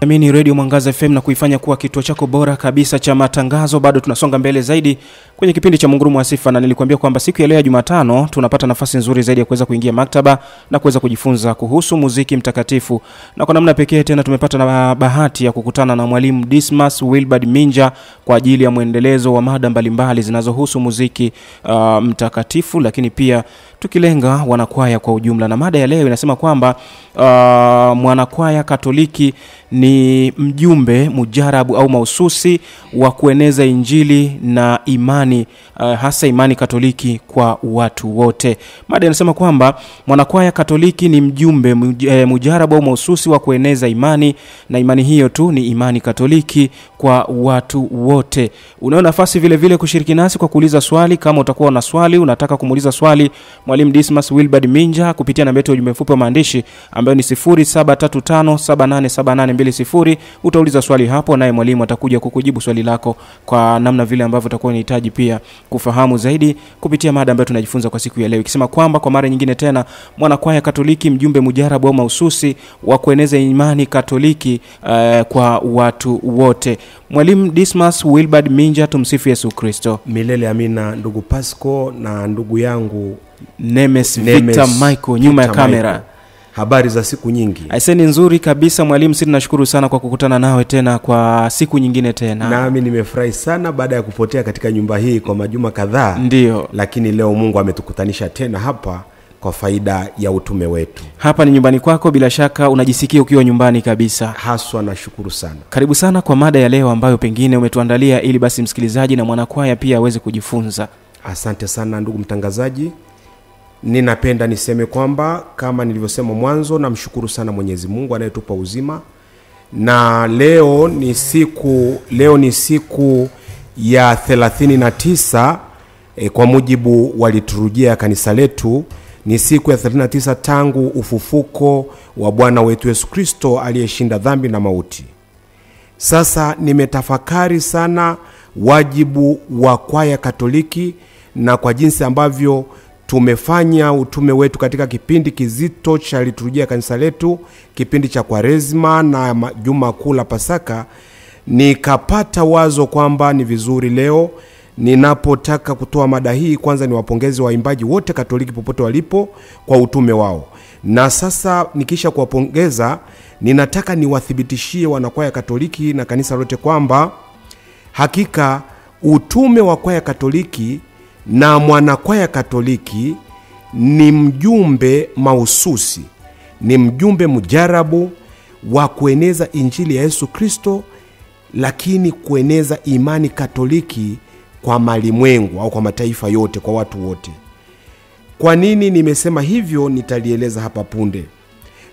amini redio mwangaza fm na kuifanya kuwa kituo chako bora kabisa cha matangazo. Bado tunasonga mbele zaidi kwenye kipindi cha mungurumu wa sifa na nilikuambia kwamba siku ya leo ya jumatano tunapata nafasi nzuri zaidi ya kuweza kuingia maktaba na kuweza kujifunza kuhusu muziki mtakatifu. Na kwa namna pekee tena tumepata na bahati ya kukutana na mwalimu dismas wilbard minja kwa ajili ya mwendelezo wa mada mbalimbali zinazohusu muziki uh, mtakatifu lakini pia tukilenga wanakwaya kwa ujumla na mada ya leo inasema kwamba uh, mwanakwaya katoliki ni mjumbe mujarabu au mahususi wa kueneza injili na imani uh, hasa imani katoliki kwa watu wote. Mada inasema kwamba mwanakwaya katoliki ni mjumbe eh, mujarabu au mahususi wa kueneza imani na imani hiyo tu ni imani katoliki kwa watu wote. Unayo nafasi vile vile kushiriki nasi kwa kuuliza swali. Kama utakuwa na swali unataka kumuuliza swali mwalimu dismas wilbard minja kupitia namba yetu ya ujumbe mfupi wa maandishi ambayo ni 735787820 utauliza swali hapo naye mwalimu atakuja kukujibu swali lako kwa namna vile ambavyo utakuwa unahitaji pia kufahamu zaidi kupitia mada ambayo tunajifunza kwa siku ya leo. Ikisema kwamba kwa mara nyingine tena mwanakwaya katoliki mjumbe mujarabu au mahususi wa kueneza imani katoliki uh, kwa watu wote mwalimu dismas wilbard minja tumsifu yesu kristo. Milele amina ndugu pasco na ndugu yangu nemes, Nemes victor michael nyuma ya kamera Michael. habari za siku nyingi. Aiseni nzuri kabisa mwalimu si tunashukuru sana kwa kukutana nawe tena kwa siku nyingine tena. Nami nimefurahi sana baada ya kupotea katika nyumba hii kwa majuma kadhaa. Ndio. Lakini leo mungu ametukutanisha tena hapa kwa faida ya utume wetu. Hapa ni nyumbani kwako bila shaka unajisikia ukiwa nyumbani kabisa. Haswa nashukuru sana. Karibu sana kwa mada ya leo ambayo pengine umetuandalia ili basi msikilizaji na mwanakwaya pia aweze kujifunza. Asante sana ndugu mtangazaji. Ninapenda niseme kwamba kama nilivyosema mwanzo namshukuru sana mwenyezi mungu anayetupa uzima. Na leo ni siku leo ni siku ya 39 e, kwa mujibu waliturujia kanisa letu ni siku ya 39 tangu ufufuko wa bwana wetu yesu kristo aliyeshinda dhambi na mauti. Sasa nimetafakari sana wajibu wa kwaya katoliki na kwa jinsi ambavyo tumefanya utume wetu katika kipindi kizito cha liturujia kanisa letu kipindi cha kwaresma na ma- juma kuu la pasaka. Nikapata wazo kwamba ni vizuri leo ninapotaka kutoa mada hii kwanza ni wapongezi waimbaji wote katoliki popote walipo kwa utume wao. Na sasa nikisha kuwapongeza ninataka niwathibitishie wanakwaya katoliki na kanisa lote kwamba hakika utume wa kwaya katoliki na mwanakwaya katoliki ni mjumbe mahususi ni mjumbe mujarabu wa kueneza injili ya yesu kristo lakini kueneza imani katoliki kwa malimwengu au kwa mataifa yote kwa watu wote. Kwa nini nimesema hivyo? Nitalieleza hapa punde.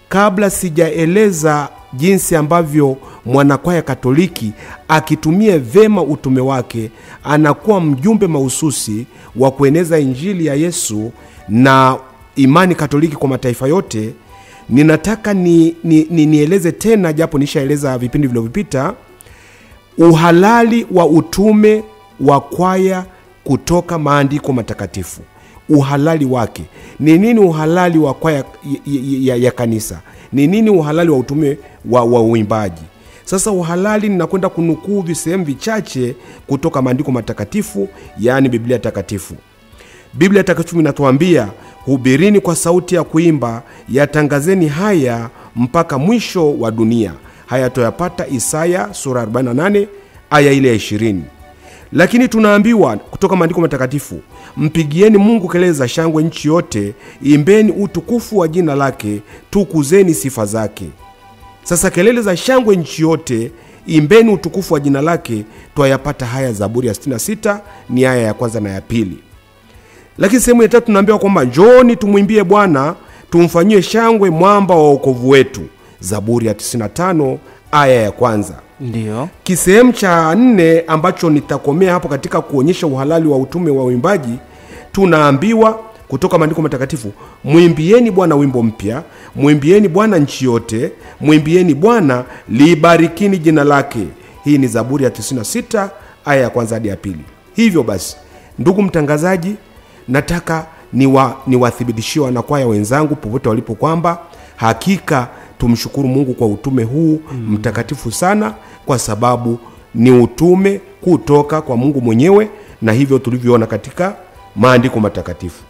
Kabla sijaeleza jinsi ambavyo mwanakwaya katoliki akitumia vema utume wake anakuwa mjumbe mahususi wa kueneza injili ya yesu na imani katoliki kwa mataifa yote ninataka ni, ni, ni, nieleze tena japo nishaeleza vipindi vilivyopita uhalali wa utume wa kwaya kutoka maandiko matakatifu. Uhalali wake. Ni nini uhalali wa kwaya ya, ya, ya, kanisa? Ni nini uhalali wa utume wa, wa uimbaji? Sasa uhalali ninakwenda kunukuu visehemu vichache kutoka maandiko matakatifu yaani biblia takatifu. Biblia takatifu inatuambia hubirini kwa sauti ya kuimba yatangazeni haya mpaka mwisho wa dunia. Haya toyapata isaya sura 48 aya ile ya 20 lakini tunaambiwa kutoka maandiko matakatifu mpigieni mungu kelele za shangwe nchi yote imbeni utukufu wa jina lake tukuzeni sifa zake. Sasa kelele za shangwe nchi yote imbeni utukufu wa jina lake twayapata haya zaburi ya 66 ni aya ya kwanza na ya pili. Lakini sehemu ya tatu tunaambiwa kwamba njooni tumwimbie bwana tumfanyie shangwe mwamba wa wokovu wetu. Zaburi ya 95 aya ya kwanza ndiyo kisehemu cha nne ambacho nitakomea hapo katika kuonyesha uhalali wa utume wa uimbaji tunaambiwa kutoka maandiko matakatifu mwimbieni bwana wimbo mpya mwimbieni bwana nchi yote mwimbieni bwana libarikini jina lake. Hii ni zaburi ya 96 aya ya kwanza hadi ya pili. Hivyo basi ndugu mtangazaji nataka niwa- niwathibitishie wanakwaya wenzangu popote walipo kwamba hakika tumshukuru mungu kwa utume huu mm. mtakatifu sana kwa sababu ni utume kutoka kwa mungu mwenyewe na hivyo tulivyoona katika maandiko matakatifu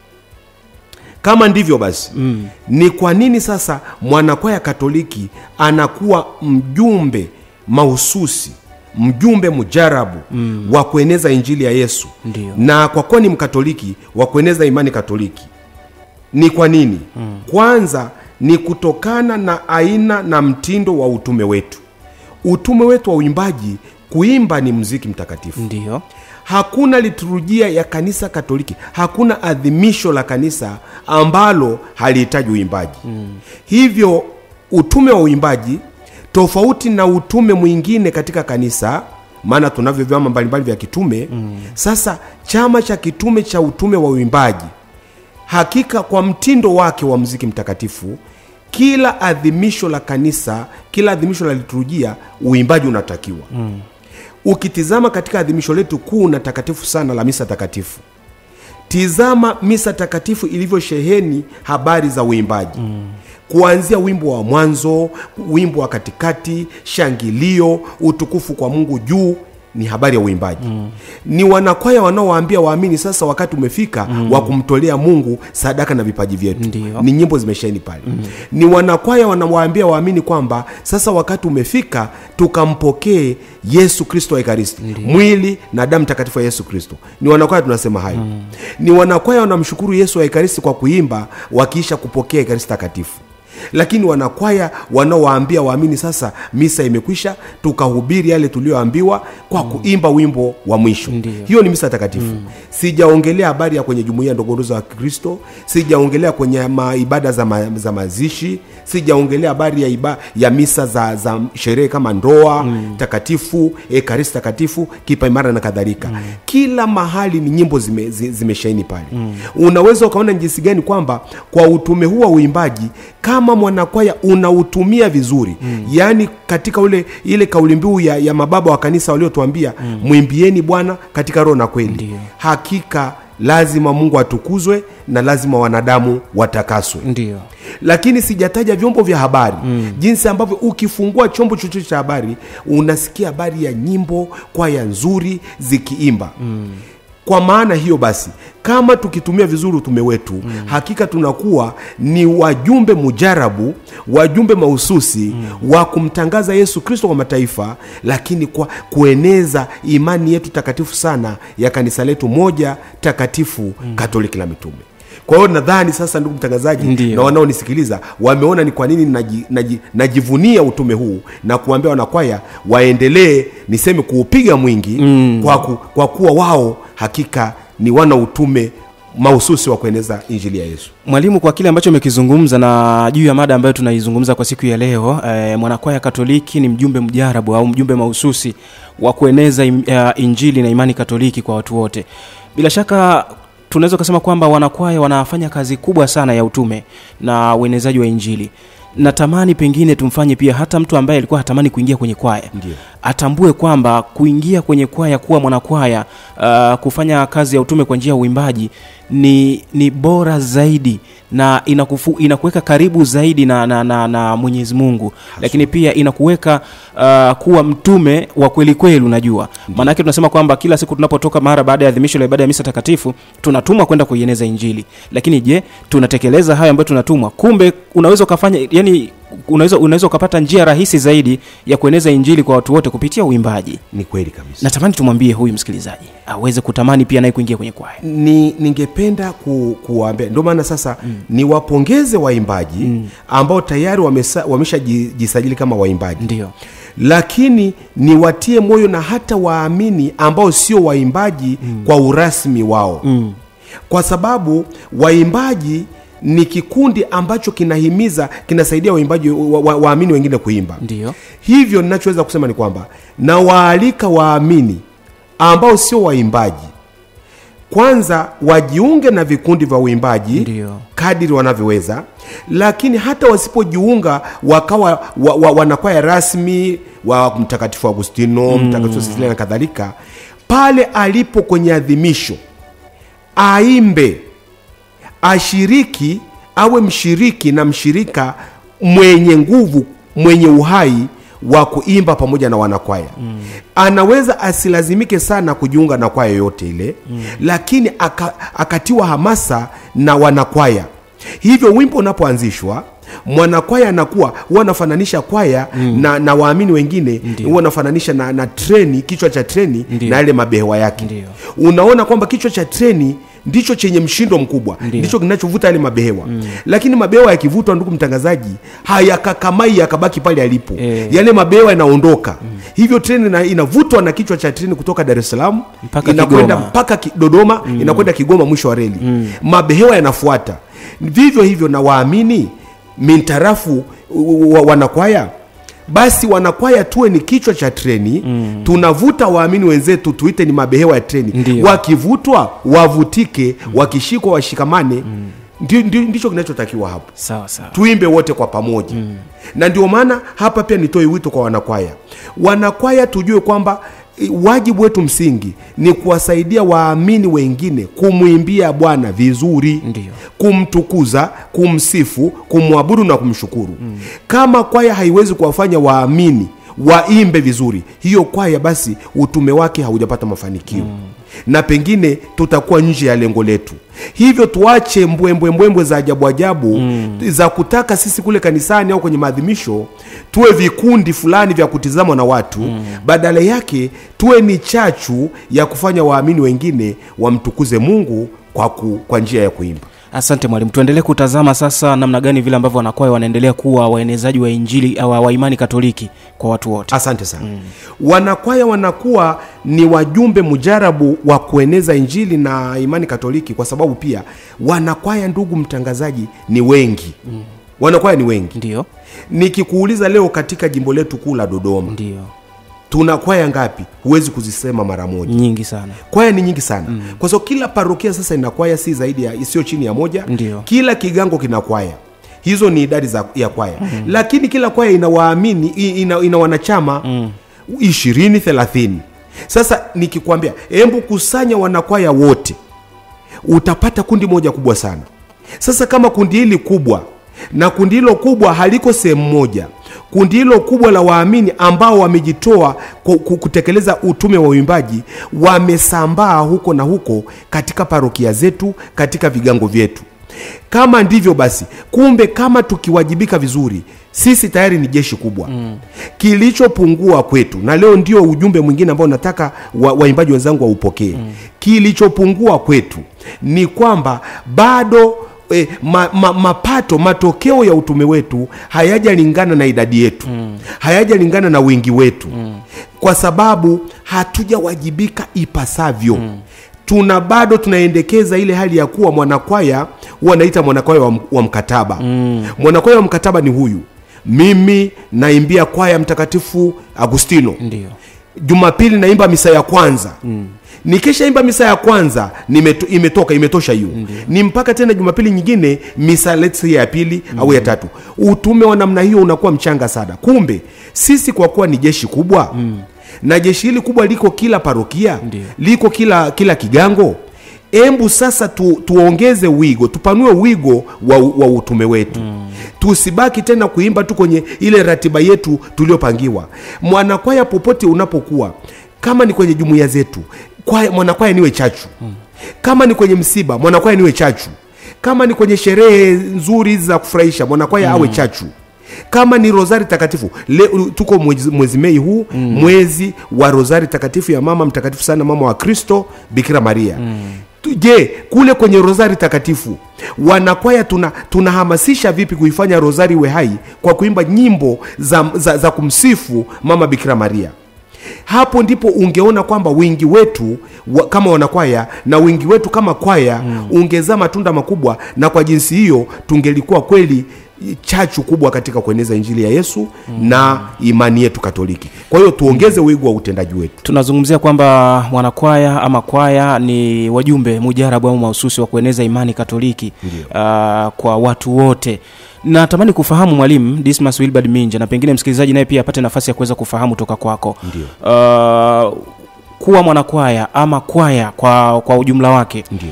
kama ndivyo basi mm. ni kwa nini sasa mwanakwaya katoliki anakuwa mjumbe mahususi mjumbe mujarabu mm. wa kueneza injili ya yesu Ndiyo. na kwa kuwa ni mkatoliki wa kueneza imani katoliki ni kwa nini mm. kwanza ni kutokana na aina na mtindo wa utume wetu utume wetu wa uimbaji kuimba ni mziki mtakatifu ndio hakuna liturujia ya kanisa katoliki hakuna adhimisho la kanisa ambalo halihitaji uimbaji mm. hivyo utume wa uimbaji tofauti na utume mwingine katika kanisa maana tunavyo vyama mbalimbali vya kitume mm. sasa chama cha kitume cha utume wa uimbaji hakika kwa mtindo wake wa mziki mtakatifu kila adhimisho la kanisa kila adhimisho la liturujia uimbaji unatakiwa mm. ukitizama katika adhimisho letu kuu na takatifu sana la misa takatifu tizama misa takatifu ilivyosheheni habari za uimbaji mm. kuanzia wimbo wa mwanzo wimbo wa katikati shangilio utukufu kwa mungu juu ni habari ya uimbaji mm. ni wanakwaya wanaowaambia waamini sasa wakati umefika mm. wa kumtolea mungu sadaka na vipaji vyetu Ndiyo. ni nyimbo zimeshaini pale mm. ni wanakwaya wanawaambia waamini kwamba sasa wakati umefika tukampokee yesu kristo wa ekaristi mwili na damu takatifu ya yesu kristo ni wanakwaya tunasema hayo mm. ni wanakwaya wanamshukuru yesu wa ekaristi kwa kuimba wakiisha kupokea ekaristi takatifu lakini wanakwaya wanaowaambia waamini sasa misa imekwisha tukahubiri yale tulioambiwa kwa mm. kuimba wimbo wa mwisho Ndiyo. hiyo ni misa takatifu mm. sijaongelea habari ya kwenye jumuia ndogondogo za kristo sijaongelea kwenye ma, ibada za, ma, za mazishi sijaongelea habari ya, iba, ya misa za, za sherehe kama ndoa mm. takatifu ekaristi takatifu kipaimara na kadhalika mm. kila mahali ni nyimbo zime, zi- zimeshaini pale mm. unaweza ukaona jinsi gani kwamba kwa utume huu wa uimbaji kama mwanakwaya unautumia vizuri mm. yaani katika ule ile kauli mbiu ya, ya mababa wa kanisa waliotuambia mm. mwimbieni bwana katika roho na kweli Ndiyo. hakika lazima mungu atukuzwe na lazima wanadamu watakaswe ndiyo lakini sijataja vyombo vya habari mm. jinsi ambavyo ukifungua chombo chochote cha habari unasikia habari ya nyimbo kwaya nzuri zikiimba mm. Kwa maana hiyo basi kama tukitumia vizuri utume wetu mm. hakika tunakuwa ni wajumbe mujarabu wajumbe mahususi mm. wa kumtangaza yesu kristo kwa mataifa lakini kwa kueneza imani yetu takatifu sana ya kanisa letu moja takatifu mm. katoliki la mitume kwa hiyo nadhani sasa ndugu mtangazaji Ndiyo. na wanaonisikiliza wameona ni kwa nini naji, naji, najivunia utume huu na kuambia wanakwaya waendelee niseme kuupiga mwingi mm. kwa, ku, kwa kuwa wao hakika ni wana utume mahususi wa kueneza injili ya yesu mwalimu kwa kile ambacho umekizungumza na juu ya mada ambayo tunaizungumza kwa siku ya leo eh, mwanakwaya katoliki ni mjumbe mjarabu au mjumbe mahususi wa kueneza im, uh, injili na imani katoliki kwa watu wote bila shaka tunaweza kusema kwamba wanakwaya wanafanya kazi kubwa sana ya utume na uenezaji wa injili natamani pengine tumfanye pia hata mtu ambaye alikuwa hatamani kuingia kwenye kwaya Ndiyo. atambue kwamba kuingia kwenye kwaya kuwa mwanakwaya uh, kufanya kazi ya utume kwa njia ya uimbaji ni ni bora zaidi na inakufu, inakuweka karibu zaidi na, na, na, na mwenyezi mungu. Lakini pia inakuweka uh, kuwa mtume wa kweli kweli unajua. Maanake tunasema kwamba kila siku tunapotoka mara baada ya adhimisho la ibada ya misa takatifu tunatumwa kwenda kuieneza injili. Lakini je tunatekeleza hayo ambayo tunatumwa? Kumbe unaweza ukafanya yani unaweza unaweza ukapata njia rahisi zaidi ya kueneza injili kwa watu wote kupitia uimbaji ni kweli kabisa natamani tumwambie huyu msikilizaji aweze kutamani pia naye kuingia kwenye kwaya ni ningependa ku, kuwaambia ndio maana sasa mm. niwapongeze waimbaji mm. ambao tayari wameshajisajili kama waimbaji ndio lakini niwatie moyo na hata waamini ambao sio waimbaji mm. kwa urasmi wao mm. kwa sababu waimbaji ni kikundi ambacho kinahimiza kinasaidia waimbaji waamini wa, wa wengine kuimba. Ndio hivyo ninachoweza kusema ni kwamba na waalika waamini ambao sio waimbaji kwanza wajiunge na vikundi vya uimbaji kadiri wanavyoweza lakini hata wasipojiunga wakawa wa, wa, wanakwaya rasmi wa mtakatifu agustino mm. mtakatifu sisilia na kadhalika pale alipo kwenye adhimisho aimbe ashiriki awe mshiriki na mshirika mwenye nguvu mwenye uhai wa kuimba pamoja na wanakwaya mm. anaweza asilazimike sana kujiunga na kwaya yoyote ile mm. lakini aka, akatiwa hamasa na wanakwaya hivyo wimbo unapoanzishwa mwanakwaya anakuwa huwa anafananisha kwaya mm. na, na waamini wengine huwa anafananisha na, na treni kichwa cha treni Ndiyo. na yale mabehewa yake Ndiyo. unaona kwamba kichwa cha treni ndicho chenye mshindo mkubwa ndicho kinachovuta yale mabehewa mm. lakini mabehewa yakivutwa ndugu mtangazaji hayakakamai yakabaki pale alipo e. yale mabehewa yanaondoka mm. hivyo treni ina- inavutwa na kichwa cha treni kutoka dar es salaam Mpaka inakwenda mpaka dodoma mm. inakwenda kigoma mwisho wa reli mm. mabehewa yanafuata vivyo hivyo na waamini mintarafu wanakwaya basi wanakwaya tuwe ni kichwa cha treni mm. tunavuta waamini wenzetu tuite ni mabehewa ya treni Ndiyo. wakivutwa wavutike mm. wakishikwa washikamane mm. ndi, ndi, ndicho kinachotakiwa hapo sawa sawa tuimbe wote kwa pamoja mm. na ndio maana hapa pia nitoe wito kwa wanakwaya wanakwaya tujue kwamba wajibu wetu msingi ni kuwasaidia waamini wengine kumwimbia bwana vizuri Ndiyo. kumtukuza kumsifu kumwabudu na kumshukuru mm. kama kwaya haiwezi kuwafanya waamini waimbe vizuri hiyo kwaya basi utume wake haujapata mafanikio mm. Na pengine tutakuwa nje ya lengo letu hivyo tuache mbwembwembwembwe za ajabu ajabu mm. za kutaka sisi kule kanisani au kwenye maadhimisho tuwe vikundi fulani vya kutizamwa na watu mm. badala yake tuwe ni chachu ya kufanya waamini wengine wamtukuze mungu kwa, ku, kwa njia ya kuimba asante mwalimu. Tuendelee kutazama sasa namna gani vile ambavyo wanakwaya wanaendelea kuwa waenezaji wa injili wa, wa imani katoliki kwa watu wote. Asante sana. Mm. wanakwaya wanakuwa ni wajumbe mujarabu wa kueneza injili na imani katoliki kwa sababu pia wanakwaya ndugu mtangazaji ni wengi. Mm. wanakwaya ni wengi. Ndio nikikuuliza leo katika jimbo letu kuu la dodoma ndio tuna kwaya ngapi? Huwezi kuzisema mara moja. Nyingi sana. Kwaya ni nyingi sana. Mm. kwa sababu kila parokia sasa ina kwaya si zaidi ya isiyo chini ya moja. Ndiyo. kila kigango kina kwaya. Hizo ni idadi za ya kwaya. Mm. lakini kila kwaya ina waamini ina, ina wanachama ishirini thelathini. Sasa nikikwambia hebu kusanya wanakwaya wote. Utapata kundi moja kubwa sana. Sasa kama kundi hili kubwa na kundi hilo kubwa haliko sehemu moja kundi hilo kubwa la waamini ambao wamejitoa ku- ku- kutekeleza utume wa uimbaji wamesambaa huko na huko katika parokia zetu katika vigango vyetu kama ndivyo basi kumbe kama tukiwajibika vizuri sisi tayari ni jeshi kubwa mm. kilichopungua kwetu na leo ndio ujumbe mwingine ambao nataka waimbaji wa- wenzangu waupokee mm. kilichopungua kwetu ni kwamba bado E, ma, ma, mapato matokeo ya utume wetu hayajalingana na idadi yetu. Mm. hayajalingana na wingi wetu. Mm. kwa sababu hatujawajibika ipasavyo. Mm. Tuna bado tunaendekeza ile hali ya kuwa mwanakwaya wanaita naita mwanakwaya wa, wa mkataba. Mm. mwanakwaya wa mkataba ni huyu. Mimi naimbia kwaya mtakatifu agustino. Ndio. Jumapili naimba misa ya kwanza. Mm. Nikishaimba misa ya kwanza nimeto, imetoka imetosha hiyo ni mpaka tena jumapili nyingine misa let's say ya pili mm. au ya tatu utume wa namna hiyo unakuwa mchanga sana kumbe sisi kwa kuwa ni jeshi kubwa mm. na jeshi hili kubwa liko kila parokia Ndiyo. liko kila kila kigango embu sasa tu, tuongeze wigo tupanue wigo wa, wa utume wetu mm. tusibaki tena kuimba tu kwenye ile ratiba yetu tuliyopangiwa mwanakwaya popote unapokuwa kama ni kwenye jumuiya zetu kwaya- mwanakwaya niwe chachu mm. kama ni kwenye msiba mwanakwaya niwe chachu kama ni kwenye sherehe nzuri za kufurahisha mwanakwaya mm. awe chachu kama ni rosari takatifu Le, tuko mwezi, mwezi mei huu mm. mwezi wa rosari takatifu ya mama mtakatifu sana mama wa kristo bikira maria mm. je kule kwenye rosari takatifu wanakwaya tuna tunahamasisha vipi kuifanya rosari iwe hai kwa kuimba nyimbo za, za, za kumsifu mama bikira maria hapo ndipo ungeona kwamba wingi wetu wa, kama wanakwaya na wingi wetu kama kwaya mm. ungezaa matunda makubwa na kwa jinsi hiyo tungelikuwa kweli chachu kubwa katika kueneza injili ya yesu mm. na imani yetu katoliki. Kwa hiyo tuongeze wigo wa utendaji wetu. Tunazungumzia kwamba mwanakwaya ama kwaya ni wajumbe mujarabu au mahususi wa kueneza imani katoliki uh, kwa watu wote. Natamani kufahamu mwalimu dismas wilbard minja na pengine msikilizaji naye pia apate nafasi ya kuweza kufahamu toka kwako. Uh, kuwa mwanakwaya ama kwaya kwa, kwa ujumla wake. Ndio.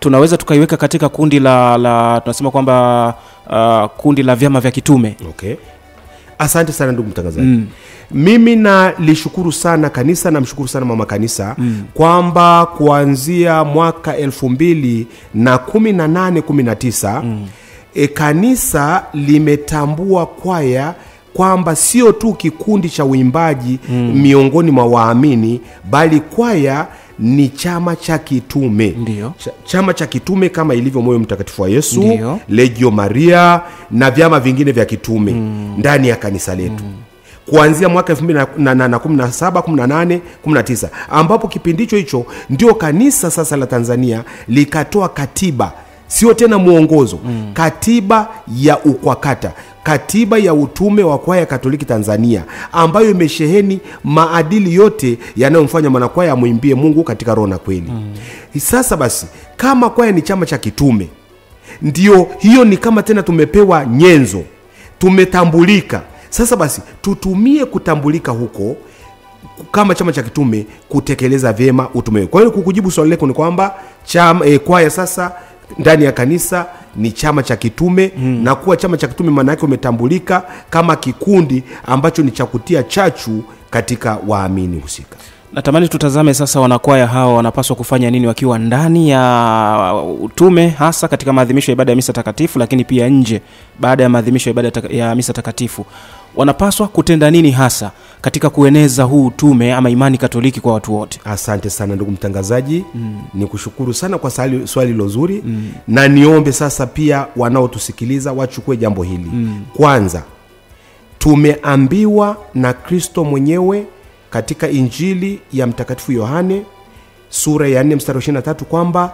Tunaweza tukaiweka katika kundi la, la tunasema kwamba uh, kundi la vyama vya kitume okay asante sana ndugu mtangazaji mm. mimi nalishukuru sana kanisa namshukuru sana mama kanisa mm. kwamba kuanzia mwaka elfu mbili na kumi na nane kumi na tisa mm. e, kanisa limetambua kwaya kwamba sio tu kikundi cha uimbaji mm. miongoni mwa waamini bali kwaya ni chama cha kitume Ndiyo. Ch- chama cha kitume kama ilivyo moyo mtakatifu wa yesu Ndiyo. legio maria na vyama vingine vya kitume mm. ndani ya kanisa letu mm kuanzia mwaka 2017 18 19 ambapo kipindi hicho hicho ndio kanisa sasa la tanzania likatoa katiba sio tena mwongozo mm. katiba ya ukwakata katiba ya utume wa kwaya katoliki tanzania ambayo imesheheni maadili yote yanayomfanya mwanakwaya amwimbie mungu katika roho na kweli mm. sasa basi kama kwaya ni chama cha kitume ndio hiyo ni kama tena tumepewa nyenzo tumetambulika sasa basi tutumie kutambulika huko kama chama cha kitume kutekeleza vyema utume kwa hiyo kukujibu swali lako ni kwamba chama e, kwaya sasa ndani ya kanisa ni chama cha kitume mm. na kuwa chama cha kitume maana yake umetambulika kama kikundi ambacho ni cha kutia chachu katika waamini husika natamani tutazame sasa wanakwaya hawa wanapaswa kufanya nini wakiwa ndani ya utume hasa katika maadhimisho ya ibada ya misa takatifu lakini pia nje baada ya maadhimisho ya ibada ya misa takatifu wanapaswa kutenda nini hasa katika kueneza huu utume ama imani katoliki kwa watu wote asante sana ndugu mtangazaji mm. ni kushukuru sana kwa swali, swali lozuri mm. na niombe sasa pia wanaotusikiliza wachukue jambo hili mm. kwanza tumeambiwa na kristo mwenyewe katika injili ya mtakatifu yohane sura ya 4 mstari wa 23 kwamba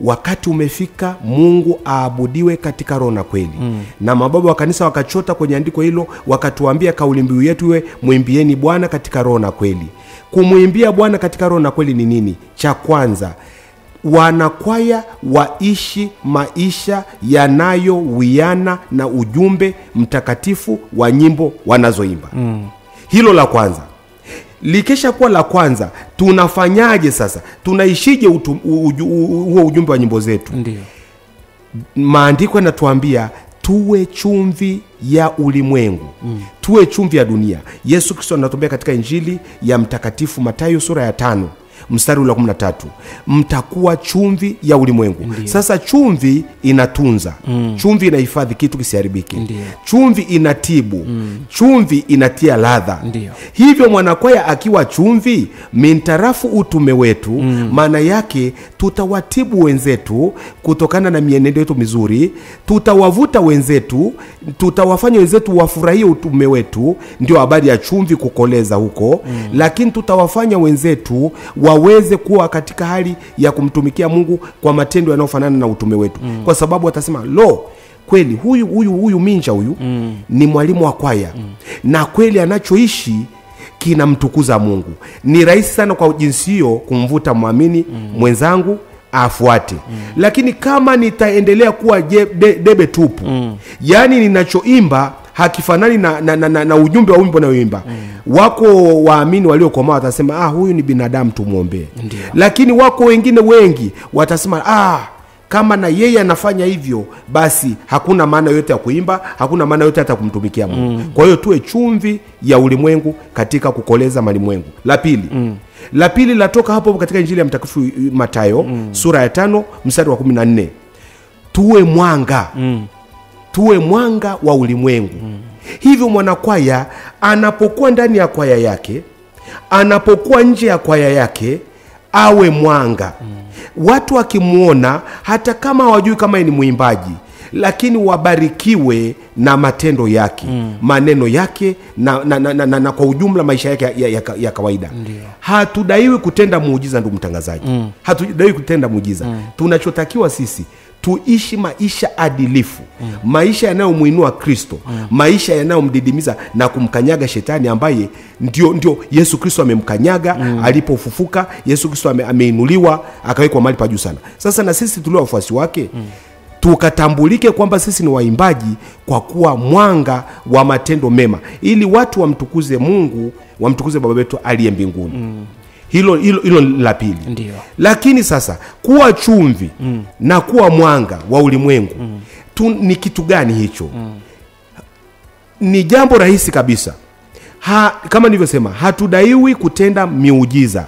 wakati umefika mungu aabudiwe katika roho na kweli. Mm. na mababa wa kanisa wakachota kwenye andiko hilo wakatuambia kauli mbiu yetu iwe mwimbieni bwana katika roho na kweli. Kumwimbia bwana katika roho na kweli ni nini? Cha kwanza wanakwaya waishi maisha yanayowiana na ujumbe mtakatifu wa nyimbo wanazoimba. Mm. hilo la kwanza likisha kuwa la kwanza tunafanyaje sasa? Tunaishije huo ujumbe wa nyimbo zetu? Ndio. Maandiko yanatuambia tuwe chumvi ya ulimwengu. Mm. tuwe chumvi ya dunia. Yesu kristo anatuambia katika injili ya mtakatifu matayo sura ya tano mstari ule wa 13 mtakuwa chumvi ya ulimwengu Ndiyo. sasa chumvi inatunza mm. chumvi inahifadhi kitu kisiharibiki. Ndiyo. chumvi inatibu mm. chumvi inatia ladha hivyo mwanakwaya akiwa chumvi mintarafu utume wetu maana yake tutawatibu wenzetu kutokana na mienendo yetu mizuri tutawavuta wenzetu tutawafanya wenzetu wafurahie utume wetu ndio habari ya chumvi kukoleza huko mm. lakini tutawafanya wenzetu waweze kuwa katika hali ya kumtumikia mungu kwa matendo yanayofanana na utume wetu mm. kwa sababu watasema lo kweli huyu huyu huyu minja huyu mm. ni mwalimu wa kwaya mm. na kweli anachoishi kinamtukuza mungu ni rahisi sana kwa jinsi hiyo kumvuta mwamini mm. mwenzangu afuate mm. lakini kama nitaendelea kuwa debe tupu mm. yaani ninachoimba hakifanani na, na, na, na, na ujumbe wa wimbo nayoimba mm. wako waamini waliokomaa watasema ah, huyu ni binadamu tumwombee lakini wako wengine wengi watasema ah, kama na yeye anafanya hivyo basi hakuna maana yote ya kuimba hakuna maana yote hata kumtumikia mungu mm. kwa hiyo tuwe chumvi ya ulimwengu katika kukoleza malimwengu la pili mm. la pili latoka hapo katika injili ya mtakatifu matayo mm. sura ya tano mstari wa kumi na nne tuwe mwanga mm. Tuwe mwanga wa ulimwengu mm. hivyo mwanakwaya anapokuwa ndani ya kwaya yake anapokuwa nje ya kwaya yake awe mwanga mm. watu wakimwona hata kama hawajui kama ni mwimbaji lakini wabarikiwe na matendo yake mm. maneno yake na, na, na, na, na, na kwa ujumla maisha yake ya, ya, ya, ya kawaida Ndiyo. hatudaiwi kutenda muujiza ndugu mtangazaji mm. hatudaiwi kutenda muujiza mm. tunachotakiwa sisi tuishi maisha adilifu mm. maisha yanayomwinua kristo mm. maisha yanayomdidimiza na kumkanyaga shetani ambaye ndio, ndio yesu kristo amemkanyaga mm. alipofufuka yesu kristo ame, ameinuliwa akawekwa mali pa juu sana sasa na sisi tulio wafuasi wake mm tukatambulike kwamba sisi ni waimbaji kwa kuwa mwanga wa matendo mema ili watu wamtukuze mungu wamtukuze baba wetu aliye mbinguni mm. Hilo hilo hilo la pili Ndio. lakini sasa kuwa chumvi mm. na kuwa mwanga wa ulimwengu mm. tu, ni kitu gani hicho mm. ni jambo rahisi kabisa ha, kama nilivyosema hatudaiwi kutenda miujiza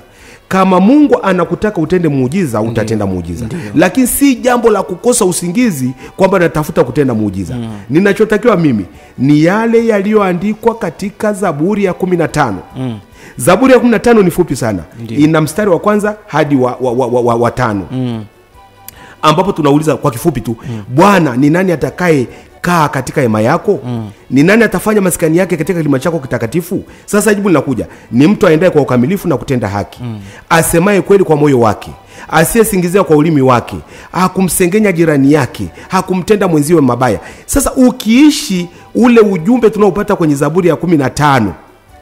kama mungu anakutaka utende muujiza utatenda muujiza lakini si jambo la kukosa usingizi kwamba natafuta kutenda muujiza mm. ninachotakiwa mimi ni yale yaliyoandikwa katika zaburi ya kumi na tano mm. Zaburi ya kumi na tano ni fupi sana Ndiyo. ina mstari wa kwanza hadi wa, wa, wa, wa, wa, wa tano Mm. ambapo tunauliza kwa kifupi tu mm. bwana ni nani atakaye kaa katika hema yako mm. ni nani atafanya maskani yake katika kilima chako kitakatifu sasa jibu linakuja ni mtu aendaye kwa ukamilifu na kutenda haki mm. asemaye kweli kwa moyo wake asiyesingizia kwa ulimi wake hakumsengenya jirani yake hakumtenda mwenziwe mabaya sasa ukiishi ule ujumbe tunaopata kwenye zaburi ya kumi na tano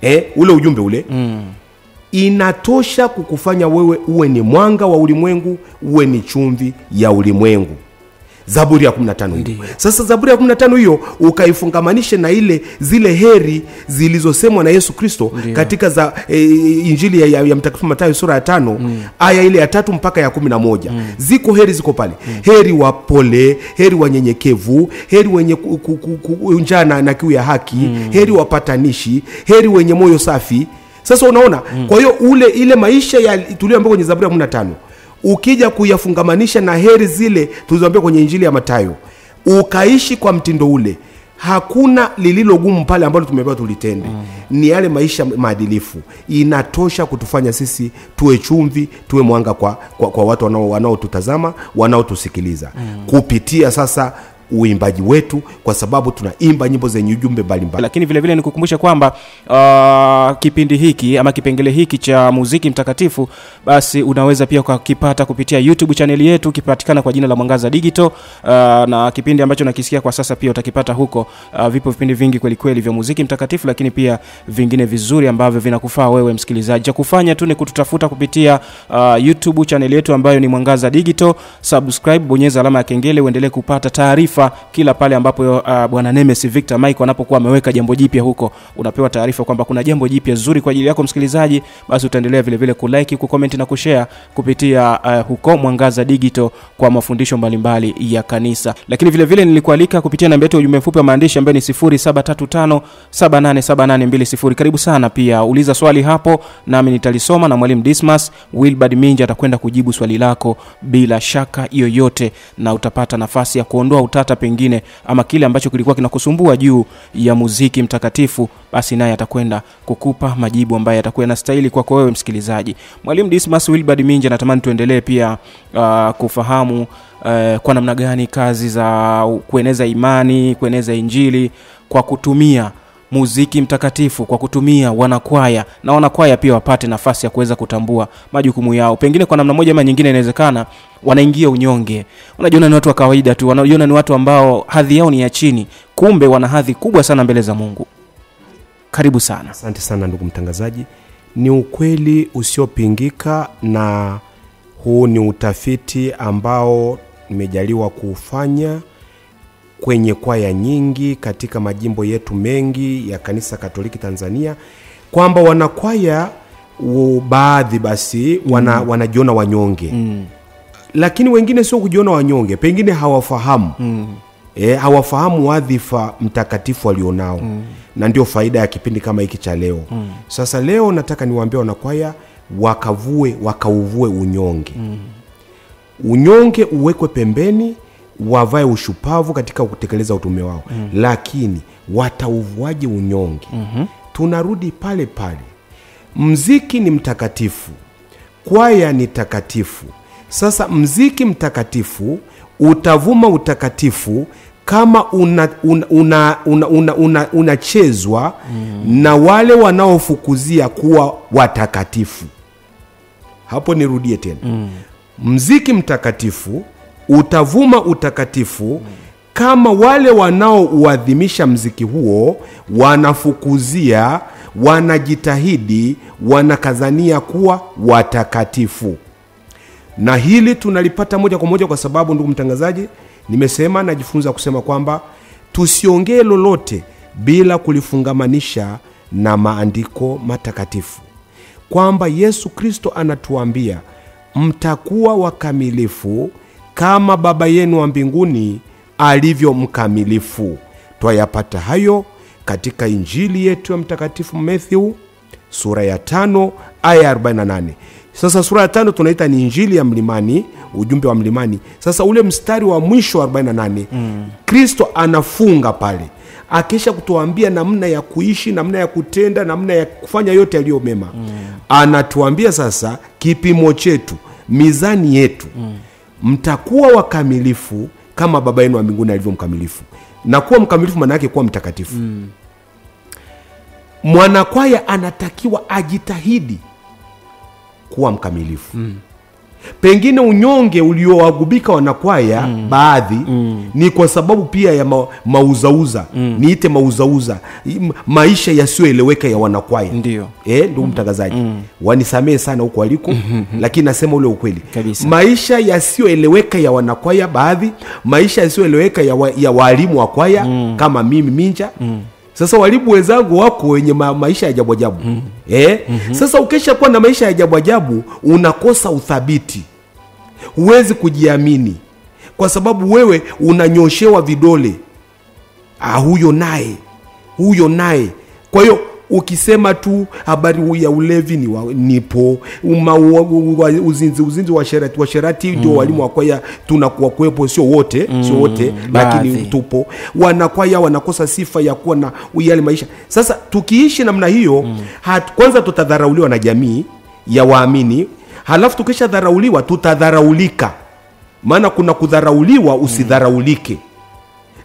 eh, ule ujumbe ule. Mm. Inatosha kukufanya wewe uwe ni mwanga wa ulimwengu uwe ni chumvi ya ulimwengu zaburi ya 15 hiyo sasa zaburi ya 15 hiyo ukaifungamanishe na ile zile heri zilizosemwa na yesu kristo katika za e, injili ya, ya, ya mtakatifu Mathayo sura ya tano mm. aya ile ya tatu mpaka ya kumi na moja mm. ziko heri ziko pale mm. heri wapole heri wanyenyekevu heri wenye njaa na, na kiu ya haki mm. heri wapatanishi heri wenye moyo safi sasa unaona mm. kwa hiyo ule ile maisha ya tulioambia kwenye zaburi ya 15 ukija kuyafungamanisha na heri zile tulizoambia kwenye injili ya matayo ukaishi kwa mtindo ule hakuna lililogumu pale ambalo tumepewa tulitende mm. ni yale maisha maadilifu inatosha kutufanya sisi tuwe chumvi tuwe mwanga kwa, kwa, kwa watu wanao- wanaotutazama wanaotusikiliza mm. kupitia sasa uimbaji wetu kwa sababu tunaimba nyimbo zenye ujumbe mbalimbali. Lakini vile vile nikukumbushe kwamba uh, kipindi hiki ama kipengele hiki cha muziki mtakatifu basi unaweza pia ukakipata kupitia youtube chaneli yetu kipatikana kwa jina la mwangaza digital uh, na kipindi ambacho nakisikia kwa sasa pia utakipata huko. Uh, vipo vipindi vingi kwelikweli vya muziki mtakatifu lakini pia vingine vizuri ambavyo vinakufaa wewe msikilizaji. Cha kufanya tu ni kututafuta kupitia uh, youtube chaneli yetu ambayo ni mwangaza digital. Subscribe bonyeza alama ya kengele uendelee kupata taarifa kila pale ambapo uh, bwana nemes victor mike anapokuwa ameweka jambo jipya huko unapewa taarifa kwamba kuna jambo jipya zuri kwa ajili yako msikilizaji basi utaendelea vile vile kulike kucomment na kushare kupitia uh, huko mwangaza digital kwa mafundisho mbalimbali ya kanisa. Lakini vile vile nilikualika kupitia namba yetu ujumbe mfupi wa maandishi ambayo ni 0735787820 karibu sana pia uliza swali hapo nami nitalisoma na mwalimu dismas wilbard minja atakwenda kujibu swali lako bila shaka yoyote na utapata nafasi ya kuondoa utata pengine ama kile ambacho kilikuwa kinakusumbua juu ya muziki mtakatifu basi naye atakwenda kukupa majibu ambayo yatakuwa yanastahili kwako wewe msikilizaji. Mwalimu dismas wilbard minja natamani tuendelee pia uh, kufahamu uh, kwa namna gani kazi za kueneza imani kueneza injili kwa kutumia muziki mtakatifu kwa kutumia wanakwaya na wanakwaya pia wapate nafasi ya kuweza kutambua majukumu yao. Pengine kwa namna moja ama nyingine inawezekana wanaingia unyonge. Wanajiona ni watu wa kawaida tu wanajiona ni watu ambao hadhi yao ni ya chini. Kumbe wana hadhi kubwa sana mbele za mungu. Karibu sana. Asante sana ndugu mtangazaji. Ni ukweli usiopingika na huu ni utafiti ambao nimejaliwa kuufanya kwenye kwaya nyingi katika majimbo yetu mengi ya kanisa katoliki tanzania kwamba wanakwaya baadhi basi wana, mm. wanajiona wanyonge mm. lakini wengine sio kujiona wanyonge pengine hawafahamu mm. e, hawafahamu wadhifa mtakatifu walionao mm. na ndio faida ya kipindi kama hiki cha leo mm. sasa leo nataka niwaambie wanakwaya wakavue wakauvue unyonge mm. unyonge uwekwe pembeni wavae ushupavu katika kutekeleza utume wao mm. lakini watauvuaje unyonge mm-hmm. tunarudi pale pale mziki ni mtakatifu kwaya ni takatifu sasa mziki mtakatifu utavuma utakatifu kama unachezwa una, una, una, una, una, una mm. na wale wanaofukuzia kuwa watakatifu hapo nirudie tena mm. mziki mtakatifu utavuma utakatifu kama wale wanaouadhimisha mziki huo wanafukuzia wanajitahidi wanakazania kuwa watakatifu. Na hili tunalipata moja kwa moja kwa sababu ndugu mtangazaji nimesema najifunza kusema kwamba tusiongee lolote bila kulifungamanisha na maandiko matakatifu. Kwamba yesu kristo anatuambia mtakuwa wakamilifu kama baba yenu wa mbinguni alivyo mkamilifu twayapata hayo katika injili yetu ya mtakatifu Matthew sura ya tano aya 48 sasa sura ya tano tunaita ni injili ya mlimani ujumbe wa mlimani sasa ule mstari wa mwisho wa 48 mm. kristo anafunga pale akisha kutuambia namna ya kuishi namna ya kutenda namna ya kufanya yote yaliyo mema mm. anatuambia sasa kipimo chetu mizani yetu mm. Mtakuwa wakamilifu kama baba yenu wa mbinguni alivyo mkamilifu na kuwa mkamilifu maana yake kuwa mtakatifu mm. mwanakwaya anatakiwa ajitahidi kuwa mkamilifu mm. Pengine unyonge uliowagubika wanakwaya mm. baadhi mm. ni kwa sababu pia ya ma, mauzauza mm. niite mauzauza maisha yasiyoeleweka ya wanakwaya Ndio. eh, ndugu mtangazaji mm. mm. wanisamehe sana huko waliko lakini nasema ule ukweli Kabisa. maisha yasiyoeleweka ya wanakwaya baadhi maisha yasiyoeleweka ya, wa, ya waalimu wa kwaya mm. kama mimi minja mm. Sasa walimu wenzangu wako wenye ma, maisha ya ajabu ajabu mm. eh? mm-hmm. sasa ukisha kuwa na maisha ya ajabu ajabu unakosa uthabiti huwezi kujiamini kwa sababu wewe unanyoshewa vidole ah, huyo naye huyo naye kwa hiyo ukisema tu habari ya ulevi ni wa, nipo uma, u, u, u, uzinzi uzinzi wa sherati wa sherati ndio mm. walimu wakwaya tunakuwa kuwepo sio wote mm. sio wote lakini tupo wanakwaya wanakosa sifa ya kuwa na yale maisha sasa tukiishi namna hiyo mm. hat, kwanza tutadharauliwa na jamii ya waamini halafu tukisha dharauliwa tutadharaulika maana kuna kudharauliwa usidharaulike mm.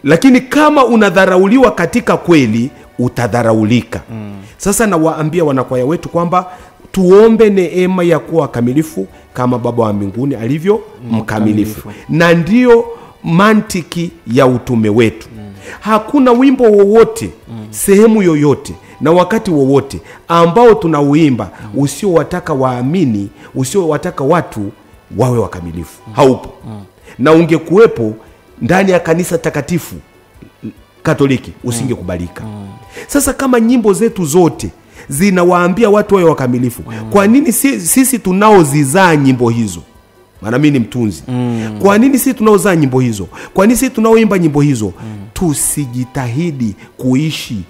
lakini kama unadharauliwa katika kweli utadharaulika mm. sasa nawaambia wanakwaya wetu kwamba tuombe neema ya kuwa wakamilifu kama baba wa mbinguni alivyo mkamilifu na ndiyo mantiki ya utume wetu mm. hakuna wimbo wowote mm. sehemu yoyote na wakati wowote ambao tunauimba mm. usiowataka waamini usiowataka watu wawe wakamilifu mm. haupo mm. na ungekuwepo ndani ya kanisa takatifu katoliki usingekubalika mm. sasa kama nyimbo zetu zote zinawaambia watu wawe wakamilifu mm. kwa nini si, sisi tunaozizaa nyimbo hizo maana mii ni mtunzi mm. kwa nini sisi tunaozaa nyimbo hizo kwa nini sisi tunaoimba nyimbo hizo mm. tusijitahidi kuishi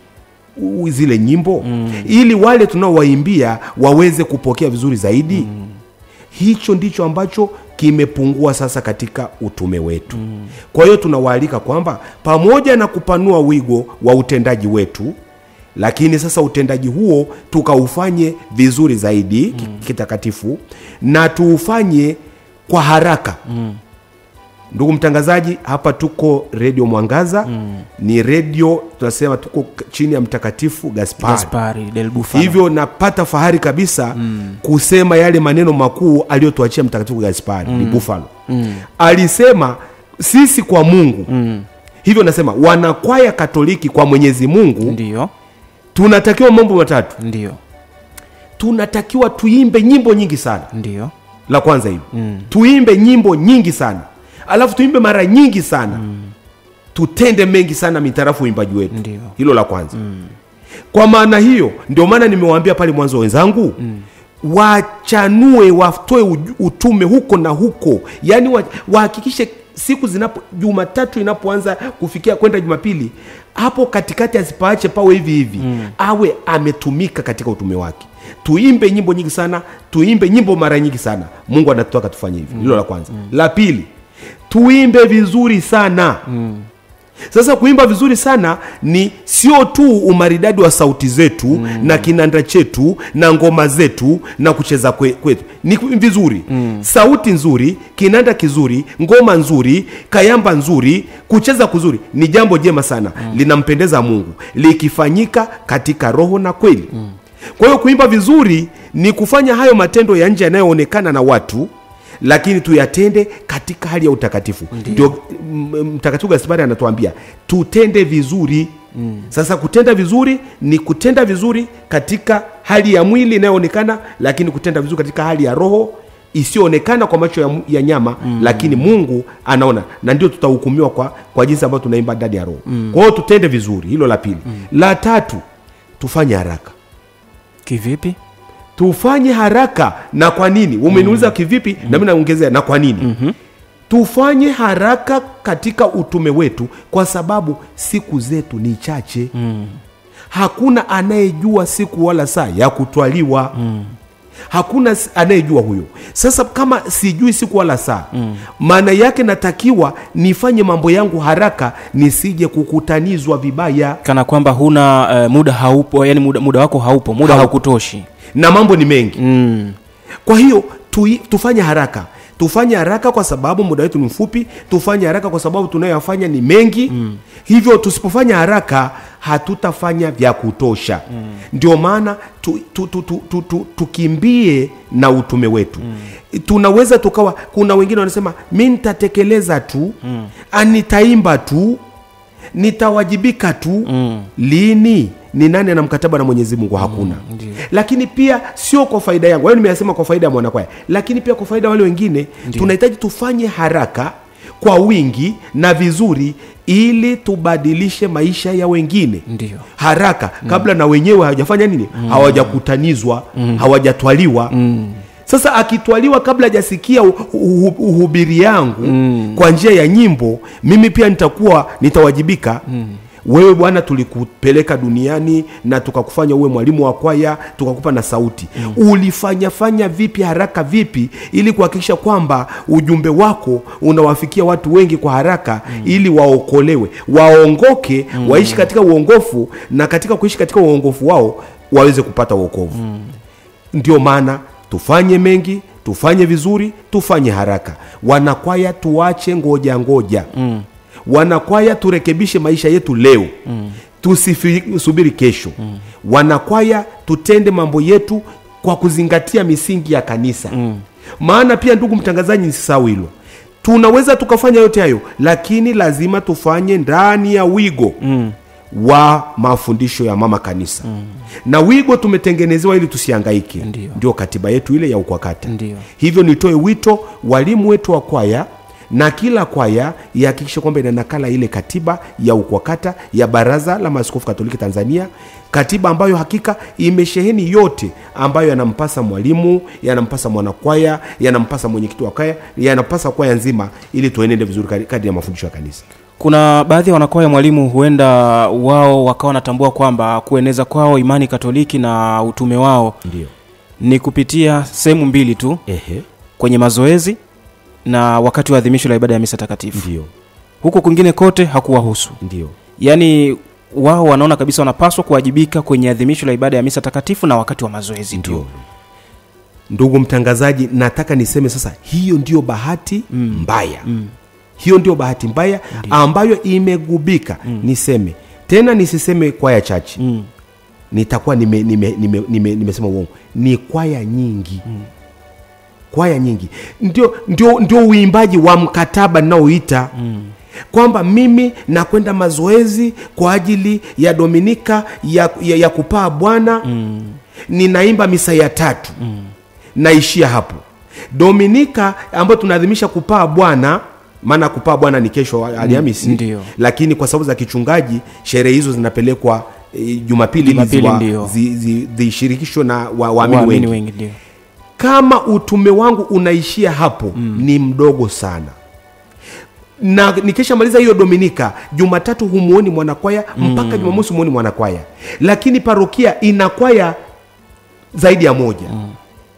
zile nyimbo mm. ili wale tunaowaimbia waweze kupokea vizuri zaidi mm. hicho ndicho ambacho kimepungua sasa katika utume wetu kwa hiyo tunawaalika kwamba pamoja na kupanua wigo wa utendaji wetu lakini sasa utendaji huo tukaufanye vizuri zaidi mm. kitakatifu na tuufanye kwa haraka mm. Ndugu mtangazaji hapa tuko redio mwangaza. Mm. ni redio tunasema tuko chini ya mtakatifu Gaspari, gaspari del bufalo. Hivyo napata fahari kabisa mm. kusema yale maneno makuu aliyotuachia mtakatifu gaspari mm. ni bufalo. Mm. alisema sisi kwa mungu. Mm. hivyo nasema wanakwaya katoliki kwa mwenyezi mungu. Ndio tunatakiwa mambo matatu. Ndio tunatakiwa tuimbe nyimbo nyingi sana. Ndio la kwanza hilo. Mm. tuimbe nyimbo nyingi sana alafu tuimbe mara nyingi sana. Mm. tutende mengi sana mitarafu uimbaji wetu. Hilo la kwanza. Mm. kwa maana hiyo ndio maana nimewaambia pale mwanzo wenzangu mm. wachanue watoe utume huko na huko. Yaani wa- wahakikishe siku zinapo jumatatu inapoanza kufikia kwenda jumapili hapo katikati asipaache pawe hivi hivi. Mm. awe ametumika katika utume wake. Tuimbe nyimbo nyingi sana tuimbe nyimbo mara nyingi sana. Mungu anatutaka tufanye hivi. Hilo la kwanza. Mm. la pili tuimbe vizuri sana mm. sasa kuimba vizuri sana ni sio tu umaridadi wa sauti zetu mm. na kinanda chetu na ngoma zetu na kucheza kwe, kwetu ni vizuri mm. sauti nzuri kinanda kizuri ngoma nzuri kayamba nzuri kucheza kuzuri ni jambo jema sana mm. linampendeza mungu likifanyika katika roho na kweli mm. kwa hiyo kuimba vizuri ni kufanya hayo matendo ya nje yanayoonekana na watu lakini tuyatende katika hali ya utakatifu ndio mtakatifu gaspari anatuambia tutende vizuri mm. sasa kutenda vizuri ni kutenda vizuri katika hali ya mwili inayoonekana lakini kutenda vizuri katika hali ya roho isiyoonekana kwa macho ya, ya nyama mm. lakini mungu anaona na ndio tutahukumiwa kwa, kwa jinsi ambayo tunaimba ndani ya roho mm. kwa hiyo tutende vizuri hilo la pili mm. la tatu tufanye haraka kivipi tufanye haraka na kwa nini? Umeniuliza kivipi? Na mi naongezea na kwa nini? Mm-hmm. tufanye haraka katika utume wetu kwa sababu siku zetu ni chache. Mm. hakuna anayejua siku wala saa ya kutwaliwa. Mm. Hakuna anayejua huyo. Sasa kama sijui siku wala saa maana yake natakiwa nifanye mambo yangu haraka nisije kukutanizwa vibaya. Kana kwamba huna uh, muda haupo yani muda, muda wako haupo muda Haupo. Na mambo ni mengi mm. kwa hiyo tu, tufanye haraka tufanye haraka kwa sababu muda wetu ni mfupi tufanye haraka kwa sababu tunayoyafanya ni mengi mm. hivyo tusipofanya haraka hatutafanya vya kutosha mm. ndio maana tu, tu, tu, tu, tu, tu, tukimbie na utume wetu mm. tunaweza tukawa kuna wengine wanasema mi nitatekeleza tu mm. nitaimba tu nitawajibika tu mm. lini ni nani ana mkataba na mwenyezi mungu? Hakuna. mm, lakini pia sio kwa faida yangu. Hayo nimeyasema kwa faida ya mwanakwaya. Lakini pia kwa faida wale wengine tunahitaji tufanye haraka kwa wingi na vizuri ili tubadilishe maisha ya wengine. Ndiyo. haraka. Kabla mm. na wenyewe hawajafanya nini? Mm. hawajakutanizwa. Mm. hawajatwaliwa. Mm. sasa akitwaliwa kabla hajasikia uhubiri yangu mm. kwa njia ya nyimbo mimi pia nitakuwa nitawajibika wewe bwana tulikupeleka duniani na tukakufanya uwe mwalimu wa kwaya tukakupa na sauti mm. ulifanyafanya vipi haraka vipi ili kuhakikisha kwamba ujumbe wako unawafikia watu wengi kwa haraka mm. ili waokolewe waongoke mm. waishi katika uongofu na katika kuishi katika uongofu wao waweze kupata uokovu mm. ndio maana tufanye mengi tufanye vizuri tufanye haraka wanakwaya tuache ngoja ngoja mm. Wanakwaya turekebishe maisha yetu leo mm. tusisubiri kesho mm. wanakwaya tutende mambo yetu kwa kuzingatia misingi ya kanisa mm. maana pia ndugu mtangazaji nisisahau hilo tunaweza tukafanya yote hayo lakini lazima tufanye ndani ya wigo mm wa mafundisho ya mama kanisa mm. na wigo tumetengenezewa ili tusiangaike ndio katiba yetu ile ya ukwakata Ndiyo. hivyo nitoe wito walimu wetu wa kwaya na kila kwaya ihakikishe kwamba ina nakala ile katiba ya ukwakata ya baraza la maaskofu katoliki tanzania katiba ambayo hakika imesheheni yote ambayo yanampasa mwalimu yanampasa mwanakwaya yanampasa mwenyekiti wa kwaya yanampasa kwaya nzima ili tuenende vizuri kadi- kadri ya mafundisho ya kanisa. Kuna baadhi ya wanakwaya mwalimu huenda wao wakawa wanatambua kwamba kueneza kwao imani katoliki na utume wao ndio. ni kupitia sehemu mbili tu ehe. kwenye mazoezi na wakati wa adhimisho la ibada ya misa takatifu ndio huko kwingine kote hakuwahusu ndio yaani wao wanaona kabisa wanapaswa kuwajibika kwenye adhimisho la ibada ya misa takatifu na wakati wa mazoezi tu ndio ndugu mtangazaji nataka niseme sasa hiyo ndio bahati mm. mbaya mm. hiyo ndio bahati mbaya Ndiyo. ambayo imegubika mm. niseme tena nisiseme kwaya chache mm. nitakuwa nimesema nime, nime, nime, nime uongo ni kwaya nyingi mm. Kwaya nyingi ndio, ndio, ndio uimbaji wa mkataba ninaoita mm kwamba mimi nakwenda mazoezi kwa ajili ya dominika ya, ya, ya kupaa bwana mm. ninaimba misa ya tatu mm. naishia hapo dominika ambayo tunaadhimisha kupaa bwana maana kupaa bwana ni kesho alhamisi mm. lakini kwa sababu za kichungaji sherehe hizo zinapelekwa e, jumapili ili ndio. zi- zi- zishirikishwe na wa- wa waamini wengi wengi ndio kama utume wangu unaishia hapo mm. ni mdogo sana na nikishamaliza hiyo dominika jumatatu humuoni mwanakwaya mpaka mm. jumamosi humuoni mwanakwaya lakini parokia ina kwaya zaidi ya moja mm.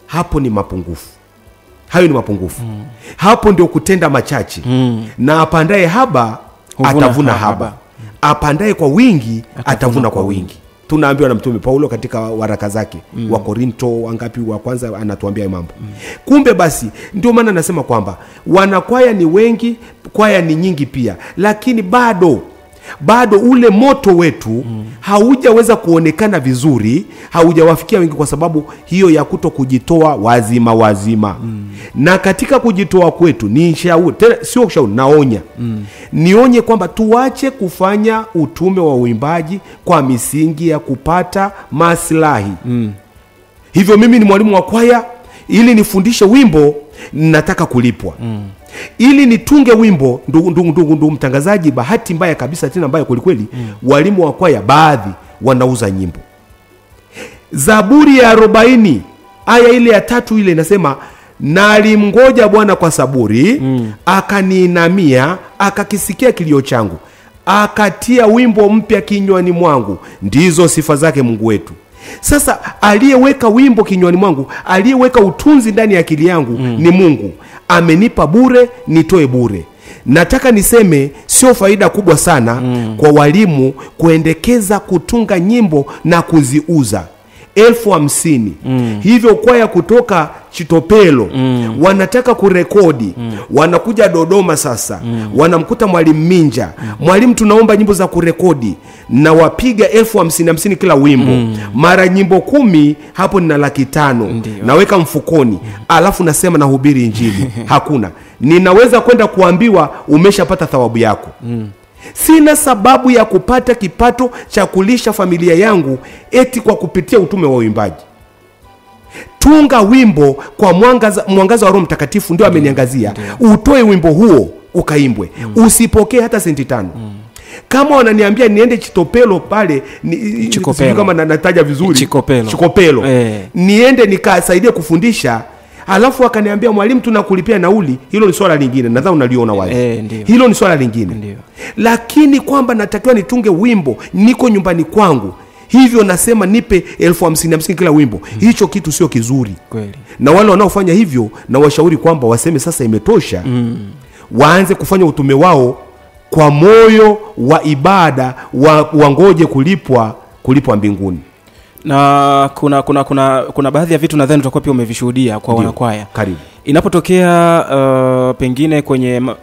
hapo ni mapungufu hayo ni mapungufu mm. hapo ndio kutenda machache mm. na apandaye haba Huvuna atavuna haba. haba, apandaye kwa wingi atavuna, kwa wingi tunaambiwa na mtume paulo katika waraka zake mm. wa korinto wangapi wa kwanza anatuambia hayo mambo mm. kumbe basi ndio maana anasema kwamba wanakwaya ni wengi kwaya ni nyingi pia lakini bado bado ule moto wetu mm. haujaweza kuonekana vizuri haujawafikia wengi kwa sababu hiyo ya kuto kujitoa wazima wazima mm. na katika kujitoa kwetu ni shauri tena sio shauri naonya mm. nionye kwamba tuache kufanya utume wa uimbaji kwa misingi ya kupata maslahi mm. hivyo mimi ni mwalimu wa kwaya ili nifundishe wimbo nataka kulipwa mm. Ili nitunge wimbo ndugu, ndugu, ndugu, ndugu mtangazaji bahati mbaya kabisa tena mbaya kwelikweli mm. walimu wa kwaya baadhi wanauza nyimbo zaburi ya arobaini aya ile ya tatu ile inasema nalimngoja bwana kwa saburi mm. akaniinamia akakisikia kilio changu akatia wimbo mpya kinywani mwangu ndizo sifa zake mungu wetu sasa aliyeweka wimbo kinywani mwangu aliyeweka utunzi ndani ya akili yangu mm. ni mungu amenipa bure nitoe bure nataka niseme sio faida kubwa sana mm. kwa walimu kuendekeza kutunga nyimbo na kuziuza elfu hamsini mm. hivyo kwaya kutoka chitopelo mm. wanataka kurekodi mm. wanakuja dodoma sasa mm. wanamkuta mwalimu minja mm. mwalimu tunaomba nyimbo za kurekodi na wapiga elfu hamsini hamsini kila wimbo mm. mara nyimbo kumi hapo nina laki tano naweka mfukoni alafu nasema nahubiri injili hakuna ninaweza kwenda kuambiwa umeshapata thawabu yako mm. Sina sababu ya kupata kipato cha kulisha familia yangu eti kwa kupitia utume wa uimbaji tunga wimbo kwa mwangaza, mwangaza wa roho mtakatifu ndio ameniangazia utoe wimbo huo ukaimbwe mm. usipokee hata senti tano mm. kama wananiambia niende chitopelo pale ni, Chikopelo. kama nataja vizuri Chikopelo. chikopelo Eh. niende nikasaidie kufundisha alafu akaniambia mwalimu tunakulipia nauli. Hilo ni swala lingine nadhani unaliona wazi e, ndio. hilo ni swala lingine. Ndio. lakini kwamba natakiwa nitunge wimbo niko nyumbani kwangu. Hivyo nasema nipe elfu hamsini hamsini kila wimbo. Hicho kitu sio kizuri. Kweli. Na wale wanaofanya hivyo na washauri kwamba waseme sasa imetosha. Mm. waanze kufanya utume wao kwa moyo wa ibada wa, wangoje kulipwa kulipwa mbinguni na kuna kuna kuna kuna baadhi ya vitu nadhani utakuwa pia umevishuhudia kwa wanakwaya. karibu. Inapotokea uh, pengine kwenye ma-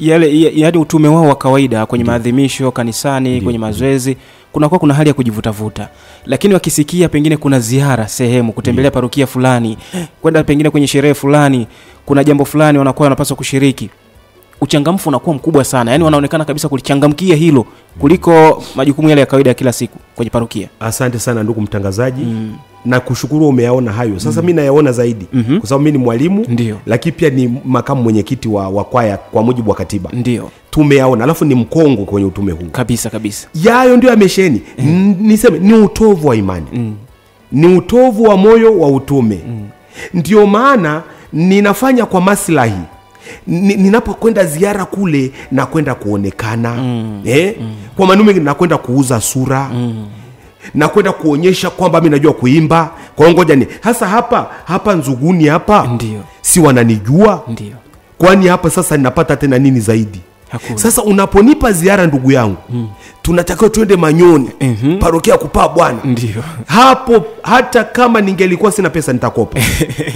yale ya- yaani utume wao wa kawaida kwenye maadhimisho kanisani kwenye mazoezi kunakuwa kuna hali ya kujivutavuta. Lakini wakisikia pengine kuna ziara sehemu kutembelea parukia fulani kwenda pengine kwenye sherehe fulani kuna jambo fulani wanakuwa wanapaswa kushiriki uchangamfu unakuwa mkubwa sana yaani wanaonekana kabisa kulichangamkia hilo kuliko majukumu yale ya kawaida ya kila siku kwenye parokia asante sana ndugu mtangazaji mm. na kushukuru umeyaona hayo sasa mm. mi nayaona zaidi mm-hmm. kwa sababu mi ni mwalimu Ndio. lakini pia ni makamu mwenyekiti wa, wa kwaya kwa mujibu wa katiba ndio tumeyaona alafu ni mkongo kwenye utume huu kabisa kabisa yayo ndio yamesheni mm. niseme ni utovu wa imani mm. ni utovu wa moyo wa utume mm. ndio maana ninafanya kwa maslahi ninapokwenda ziara kule nakwenda kuonekana mm. Eh? Mm. kwa manume nakwenda kuuza sura mm nakwenda kuonyesha kwamba mi najua kuimba kwao ngoja ni hasa hapa hapa nzuguni hapa Ndiyo. si wananijua Ndiyo. kwani hapa sasa ninapata tena nini zaidi Hakuna. sasa unaponipa ziara ndugu yangu mm. tunatakiwa tuende manyoni mm-hmm. parokia ya kupaa bwana ndio hapo hata kama ningelikuwa sina pesa nitakopa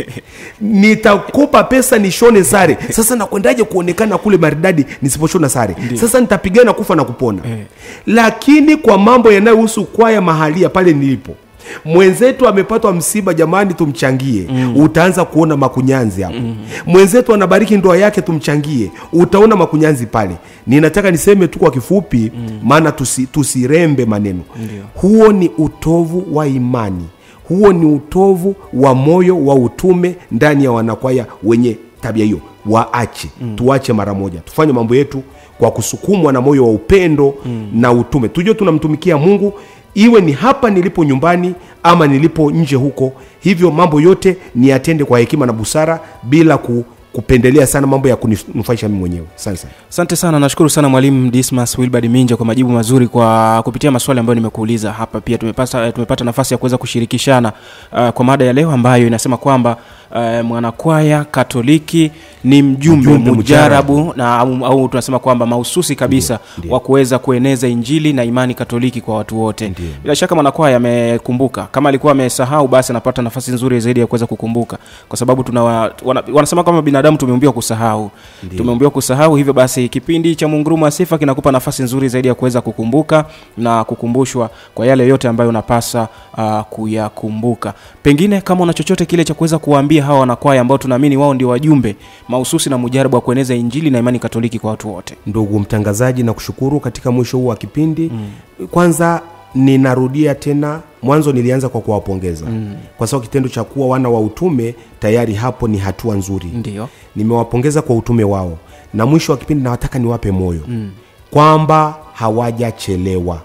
nitakopa pesa nishone sare sasa nakwendaje kuonekana kule maridadi nisiposhona sare sasa nitapigana kufa na kupona Eh. lakini kwa mambo yanayohusu kwaya mahalia pale nilipo mwenzetu amepatwa msiba jamani tumchangie. Mm. utaanza kuona makunyanzi hapo. Mm. mwenzetu anabariki ndoa yake tumchangie. Utaona makunyanzi pale. Ninataka niseme tu kwa kifupi maana tusi, tusirembe maneno. Ndiyo. huo ni utovu wa imani. Huo ni utovu wa moyo wa utume ndani ya wanakwaya wenye tabia hiyo. Waache. Mm. tuache mara moja. Tufanye mambo yetu kwa kusukumwa na moyo wa upendo mm. na utume. Tujue tunamtumikia mungu iwe ni hapa nilipo nyumbani ama nilipo nje huko hivyo mambo yote niyatende kwa hekima na busara bila ku, kupendelea sana mambo ya kuninufaisha mimi mwenyewe. Asante sana. Asante sana nashukuru sana mwalimu dismas wilbard minja kwa majibu mazuri kwa kupitia maswali ambayo nimekuuliza hapa. Pia tumepata, tumepata nafasi ya kuweza kushirikishana uh, kwa mada ya leo ambayo inasema kwamba uh, mwanakwaya katoliki ni mjumbe, Mjumbe mujarabu na au, au tunasema kwamba mahususi kabisa wa kuweza kueneza injili na imani katoliki kwa watu wote. Bila shaka mwanakwaya amekumbuka. Kama alikuwa amesahau basi anapata nafasi nzuri zaidi ya kuweza kukumbuka. Kwa sababu tuna wa, wana, wanasema kwamba binadamu tumeumbiwa kusahau. Tumeumbiwa kusahau hivyo basi kipindi cha mungurumu wa sifa kinakupa nafasi nzuri zaidi ya kuweza kukumbuka na kukumbushwa kwa yale yote ambayo unapasa uh, kuyakumbuka. Pengine kama una chochote kile cha kuweza kuwaambia hawa wanakwaya ambao tunaamini wao ndio wajumbe mahususi na mujaribu wa kueneza injili na imani katoliki kwa watu wote. Ndugu mtangazaji na kushukuru katika mwisho huu wa kipindi. Mm. kwanza ninarudia tena mwanzo nilianza kwa kuwapongeza. Mm. kwa sababu kitendo cha kuwa wana wa utume tayari hapo ni hatua nzuri. Ndio. Nimewapongeza kwa utume wao. Na mwisho wa kipindi nawataka niwape moyo. Mm. kwamba hawajachelewa.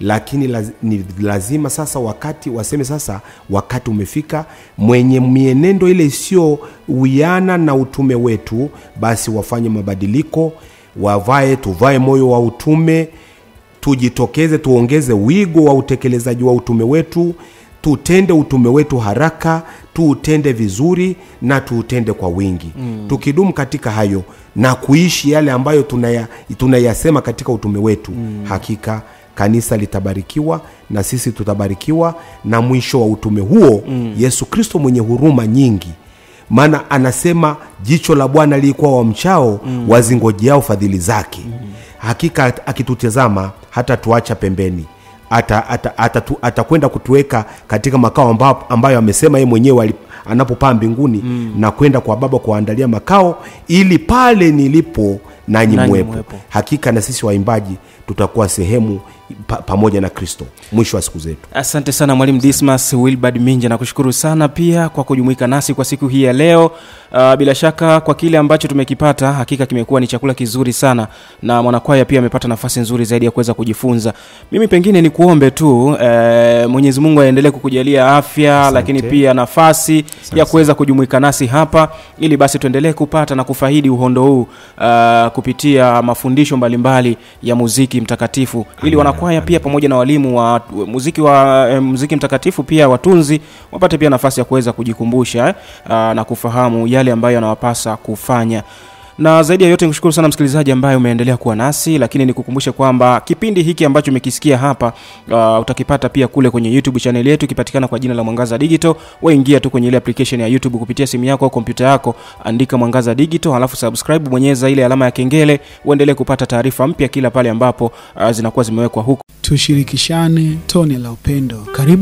Lakini laz, ni lazima sasa wakati waseme sasa wakati umefika. Mwenye mienendo ile isiyowiana na utume wetu basi wafanye mabadiliko. Wavae tuvae moyo wa utume tujitokeze tuongeze wigo wa utekelezaji wa utume wetu tutende utume wetu haraka tuutende vizuri na tuutende kwa wingi mm. tukidumu katika hayo na kuishi yale ambayo tunaya, tunayasema katika utume wetu mm. hakika kanisa litabarikiwa na sisi tutabarikiwa na mwisho wa utume huo mm. yesu kristo mwenye huruma nyingi maana anasema jicho la bwana lilikuwa wamchao mm. wazingojeao fadhili zake mm. Hakika akitutazama hata tuacha pembeni. Atakwenda ata, ata, ata, ata kutuweka katika makao ambayo, ambayo amesema yeye mwenyewe anapopaa mbinguni mm. na kwenda kwa baba kuwaandalia makao ili pale nilipo nanyi mwepo. Hakika na sisi waimbaji tutakuwa sehemu pa, pamoja na kristo. Mwisho wa siku zetu. Asante sana mwalimu dismas wilbard minja nakushukuru sana pia kwa kujumuika nasi kwa siku hii ya leo. Uh, bila shaka kwa kile ambacho tumekipata hakika kimekuwa ni chakula kizuri sana na mwanakwaya pia amepata nafasi nzuri zaidi ya kuweza kujifunza. Mimi pengine ni kuombe tu eh, mwenyezi mungu aendelee kukujalia afya Asante. lakini pia nafasi Asante. ya kuweza kujumuika nasi hapa ili basi tuendelee kupata na kufaidi uhondo huu uh, kupitia mafundisho mbalimbali mbali ya muziki mtakatifu. Ili wanakwaya pia pamoja na walimu wa muziki wa e, muziki mtakatifu pia watunzi wapate pia nafasi ya kuweza kujikumbusha eh, na kufahamu yale ambayo yanawapasa kufanya na zaidi ya yote nikushukuru sana msikilizaji ambaye umeendelea kuwa nasi lakini nikukumbushe kwamba kipindi hiki ambacho umekisikia hapa uh, utakipata pia kule kwenye youtube chaneli yetu ikipatikana kwa jina la mwangaza digital. Waingia tu kwenye ile application ya youtube kupitia simu yako au kompyuta yako andika mwangaza digital halafu subscribe bonyeza ile alama ya kengele uendelee kupata taarifa mpya kila pale ambapo uh, zinakuwa zimewekwa huko. Tushirikishane tone la upendo. Karibu